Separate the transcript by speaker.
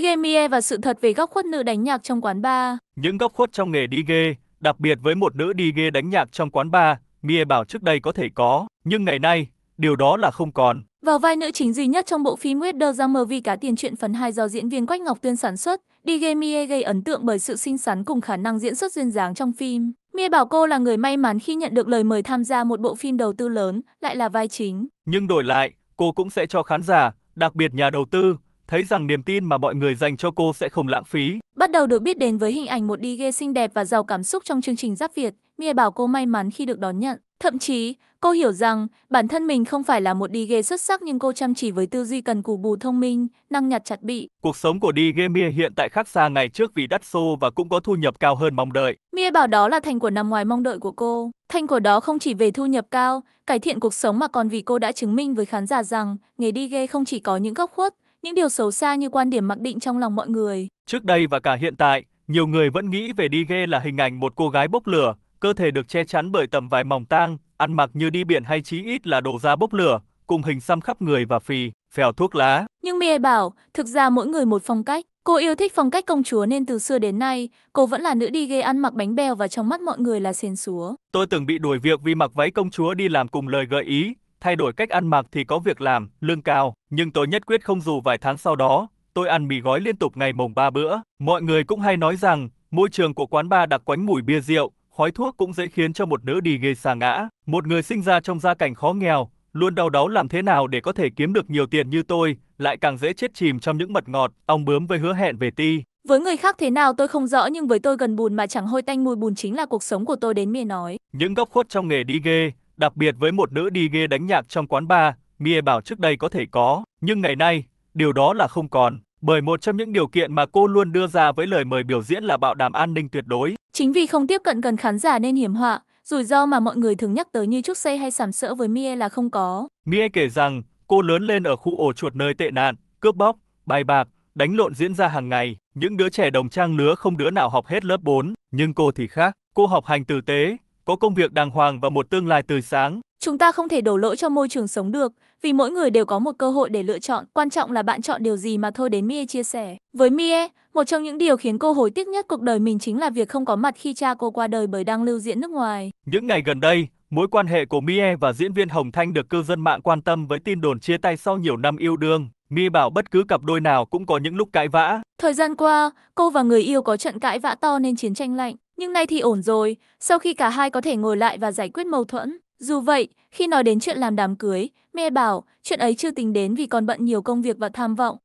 Speaker 1: DJ Mie và sự thật về góc khuất nữ đánh nhạc trong quán bar.
Speaker 2: Những góc khuất trong nghề DJ, đặc biệt với một nữ DJ đánh nhạc trong quán bar, Mie bảo trước đây có thể có, nhưng ngày nay, điều đó là không còn.
Speaker 1: Vào vai nữ chính duy nhất trong bộ phim the Summer vì cá tiền truyện phần 2 do diễn viên Quách Ngọc Tuyên sản xuất, DJ Mie gây ấn tượng bởi sự xinh xắn cùng khả năng diễn xuất duyên dáng trong phim. Mie bảo cô là người may mắn khi nhận được lời mời tham gia một bộ phim đầu tư lớn, lại là vai chính.
Speaker 2: Nhưng đổi lại, cô cũng sẽ cho khán giả, đặc biệt nhà đầu tư, thấy rằng niềm tin mà mọi người dành cho cô sẽ không lãng phí.
Speaker 1: Bắt đầu được biết đến với hình ảnh một DJ xinh đẹp và giàu cảm xúc trong chương trình Giáp Việt, Mia bảo cô may mắn khi được đón nhận. Thậm chí, cô hiểu rằng bản thân mình không phải là một DJ xuất sắc nhưng cô chăm chỉ với tư duy cần cù bù thông minh, năng nhặt chặt bị.
Speaker 2: Cuộc sống của DJ Mia hiện tại khác xa ngày trước vì đắt xô và cũng có thu nhập cao hơn mong đợi.
Speaker 1: Mia bảo đó là thành quả nằm ngoài mong đợi của cô. Thành quả đó không chỉ về thu nhập cao, cải thiện cuộc sống mà còn vì cô đã chứng minh với khán giả rằng nghề DJ không chỉ có những góc khuất, những điều xấu xa như quan điểm mặc định trong lòng mọi người.
Speaker 2: Trước đây và cả hiện tại, nhiều người vẫn nghĩ về DJ là hình ảnh một cô gái bốc lửa, cơ thể được che chắn bởi tầm vải mỏng tang, ăn mặc như đi biển hay chí ít là đổ ra bốc lửa, cùng hình xăm khắp người và phì, phèo thuốc lá.
Speaker 1: Nhưng Mie bảo, thực ra mỗi người một phong cách. Cô yêu thích phong cách công chúa nên từ xưa đến nay, cô vẫn là nữ DJ ăn mặc bánh bèo và trong mắt mọi người là xến xúa.
Speaker 2: Tôi từng bị đuổi việc vì mặc váy công chúa đi làm cùng lời gợi ý, thay đổi cách ăn mặc thì có việc làm, lương cao, nhưng tôi nhất quyết không dù vài tháng sau đó, tôi ăn mì gói liên tục ngày mồng ba bữa. Mọi người cũng hay nói rằng, môi trường của quán bar đặc quánh mùi bia rượu, khói thuốc cũng dễ khiến cho một nữ đi ghê xa ngã. Một người sinh ra trong gia cảnh khó nghèo, luôn đau đáu làm thế nào để có thể kiếm được nhiều tiền như tôi, lại càng dễ chết chìm trong những mật ngọt, ong bướm với hứa hẹn về ti.
Speaker 1: Với người khác thế nào tôi không rõ nhưng với tôi gần bùn mà chẳng hôi tanh mùi bùn chính là cuộc sống của tôi đến mìa nói.
Speaker 2: Những góc khuất trong nghề DJ, đặc biệt với một nữ DJ đánh nhạc trong quán bar, Mie bảo trước đây có thể có, nhưng ngày nay, điều đó là không còn. Bởi một trong những điều kiện mà cô luôn đưa ra với lời mời biểu diễn là bảo đảm an ninh tuyệt đối.
Speaker 1: Chính vì không tiếp cận gần khán giả nên hiểm họa, rủi ro mà mọi người thường nhắc tới như trúc xây hay sàm sỡ với Mie là không có.
Speaker 2: Mie kể rằng, cô lớn lên ở khu ổ chuột nơi tệ nạn, cướp bóc, bài bạc, đánh lộn diễn ra hàng ngày. Những đứa trẻ đồng trang lứa không đứa nào học hết lớp 4, nhưng cô thì khác. Cô học hành tử tế, có công việc đàng hoàng và một tương lai tươi sáng.
Speaker 1: Chúng ta không thể đổ lỗi cho môi trường sống được, vì mỗi người đều có một cơ hội để lựa chọn, quan trọng là bạn chọn điều gì mà thôi đến Mie chia sẻ. Với Mie, một trong những điều khiến cô hối tiếc nhất cuộc đời mình chính là việc không có mặt khi cha cô qua đời bởi đang lưu diễn nước ngoài.
Speaker 2: Những ngày gần đây, mối quan hệ của Mie và diễn viên Hồng Thanh được cư dân mạng quan tâm với tin đồn chia tay sau nhiều năm yêu đương. Mie bảo bất cứ cặp đôi nào cũng có những lúc cãi vã.
Speaker 1: Thời gian qua, cô và người yêu có trận cãi vã to nên chiến tranh lạnh. Nhưng nay thì ổn rồi, sau khi cả hai có thể ngồi lại và giải quyết mâu thuẫn. Dù vậy, khi nói đến chuyện làm đám cưới, mẹ bảo chuyện ấy chưa tính đến vì còn bận nhiều công việc và tham vọng.